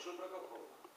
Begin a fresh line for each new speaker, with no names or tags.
sopra Coppola.